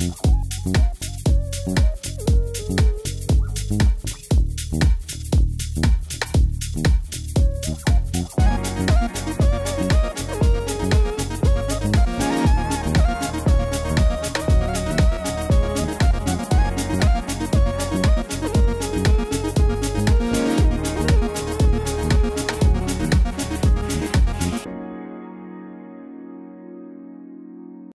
Música